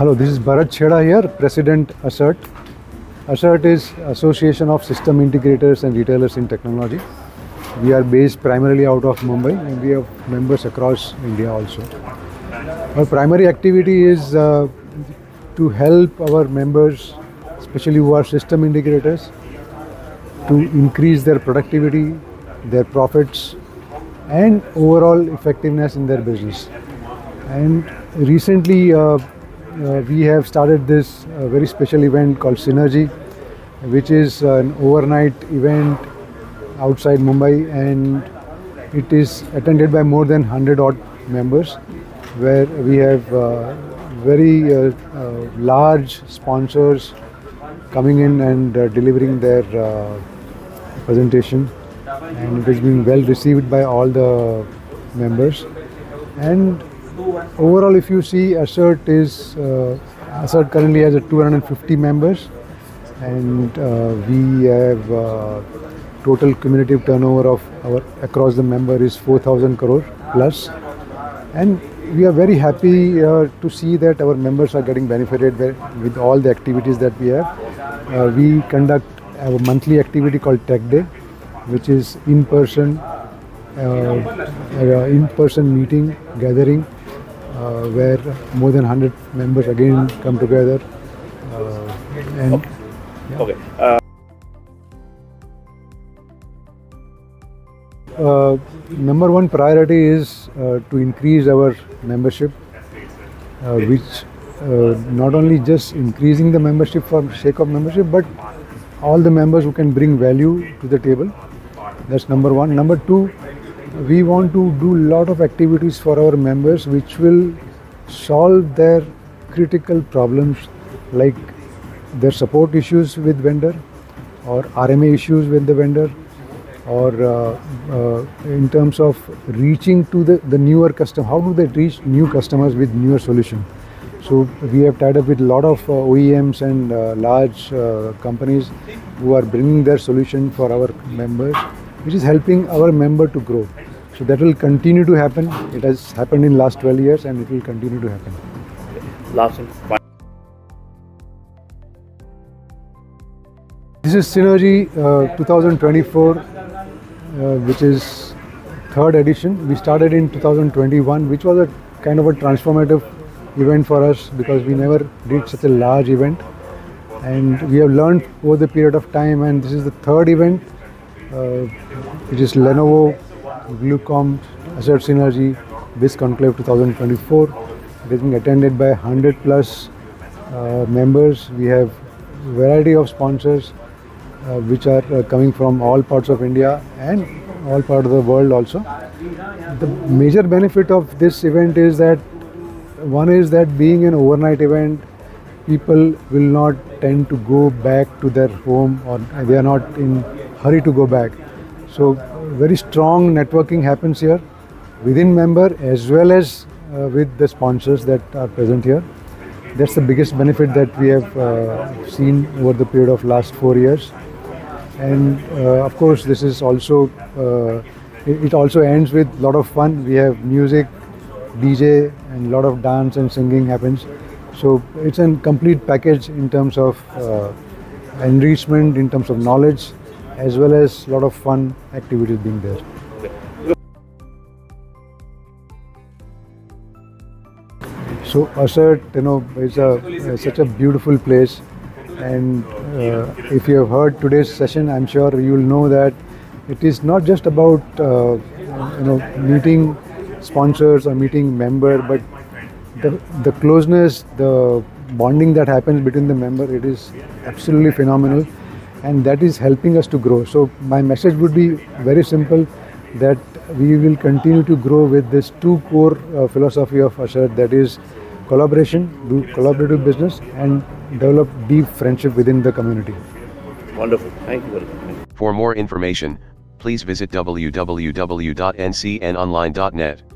Hello, this is Bharat Chheda here, President ASIRT. ASIRT is Association of System Integrators and Retailers in Technology. We are based primarily out of Mumbai and we have members across India also. Our primary activity is uh, to help our members, especially who are system integrators, to increase their productivity, their profits, and overall effectiveness in their business. And recently, uh, uh, we have started this uh, very special event called Synergy, which is an overnight event outside Mumbai, and it is attended by more than 100 odd members, where we have uh, very uh, uh, large sponsors coming in and uh, delivering their uh, presentation, and it has been well received by all the members. And overall, if you see, ASIRT is uh, ASIRT currently has a 250 members, and uh, we have uh, total cumulative turnover of our across the member is 4,000 crore plus, and we are very happy uh, to see that our members are getting benefited with all the activities that we have. Uh, we conduct a monthly activity called Tech Day, which is in person, uh, in person meeting gathering uh, where more than 100 members again come together. Uh, and Okay. Uh, uh, number one priority is uh, to increase our membership, uh, which uh, not only just increasing the membership for sake of membership, but all the members who can bring value to the table. That's number one. Number two, we want to do a lot of activities for our members which will solve their critical problems like their support issues with vendor or RMA issues with the vendor or uh, uh, in terms of reaching to the, the newer customer, how do they reach new customers with newer solution? So we have tied up with a lot of uh, OEMs and uh, large uh, companies who are bringing their solution for our members, which is helping our member to grow. So that will continue to happen. It has happened in last 12 years and it will continue to happen. last and. This is Synergy uh, 2024, uh, which is third edition. We started in 2021, which was a kind of a transformative event for us because we never did such a large event, and we have learned over the period of time. And this is the third event, uh, which is Lenovo, Glucom, ASIRT Synergy, BIS Conclave 2024. It is being attended by 100 plus uh, members. We have variety of sponsors uh, which are uh, coming from all parts of India and all part of the world also. The major benefit of this event is that one is that being an overnight event, people will not tend to go back to their home or they are not in hurry to go back. So very strong networking happens here within member as well as uh, with the sponsors that are present here. That's the biggest benefit that we have uh, seen over the period of last four years. And uh, of course, this is also uh, it, also ends with a lot of fun. We have music, DJ, and a lot of dance and singing happens. So it's a complete package in terms of uh, enrichment, in terms of knowledge, as well as a lot of fun activities being there. So ASIRT, you know, is a is such a beautiful place, and uh, if you have heard today's session, I'm sure you will know that it is not just about uh, you know meeting sponsors or meeting member, but the the closeness, the bonding that happens between the member, it is absolutely phenomenal, and that is helping us to grow. So my message would be very simple, that we will continue to grow with this two core uh, philosophy of ASIRT, that is collaboration, do collaborative business, and develop deep friendship within the community. Wonderful. Thank you very much. For more information, please visit www.ncnonline.net.